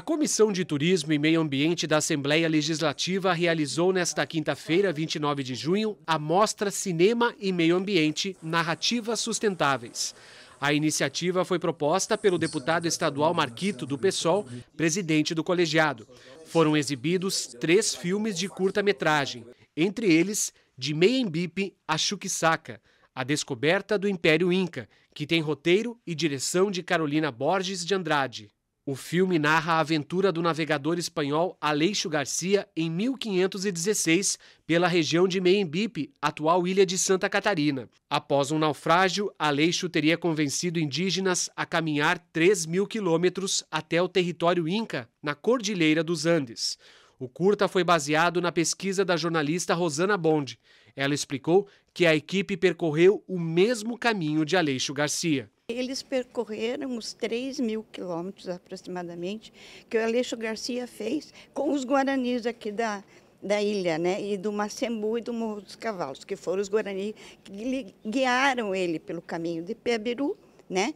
Comissão de Turismo e Meio Ambiente da Assembleia Legislativa realizou nesta quinta-feira, 29 de junho, a mostra Cinema e Meio Ambiente Narrativas Sustentáveis. A iniciativa foi proposta pelo deputado estadual Marquito, do PSOL, presidente do colegiado. Foram exibidos três filmes de curta-metragem, entre eles De Meiembipe a Chuquisaca, A Descoberta do Império Inca, que tem roteiro e direção de Carolina Borges de Andrade. O filme narra a aventura do navegador espanhol Aleixo Garcia em 1516 pela região de Meembipe, atual ilha de Santa Catarina. Após um naufrágio, Aleixo teria convencido indígenas a caminhar 3 mil quilômetros até o território Inca, na Cordilheira dos Andes. O curta foi baseado na pesquisa da jornalista Rosana Bond. Ela explicou que a equipe percorreu o mesmo caminho de Aleixo Garcia. Eles percorreram os 3 mil quilômetros aproximadamente que o Aleixo Garcia fez com os guaranis aqui da, da ilha, né? E do Macembu e do Morro dos Cavalos, que foram os guaranis que guiaram ele pelo caminho de Pebiru, né?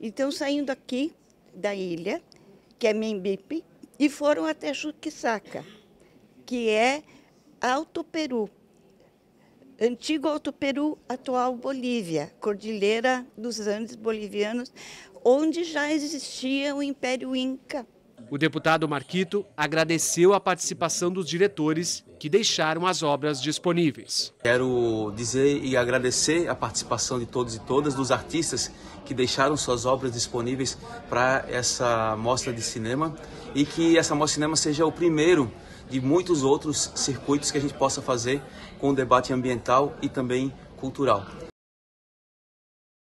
Então, saindo aqui da ilha, que é Membipe, e foram até Chuquisaca, que é Alto Peru, antigo Alto Peru, atual Bolívia, Cordilheira dos Andes bolivianos, onde já existia o Império Inca. O deputado Marquito agradeceu a participação dos diretores que deixaram as obras disponíveis. Quero dizer e agradecer a participação de todos e todas, dos artistas que deixaram suas obras disponíveis para essa mostra de cinema e que essa mostra de cinema seja o primeiro de muitos outros circuitos que a gente possa fazer com o debate ambiental e também cultural.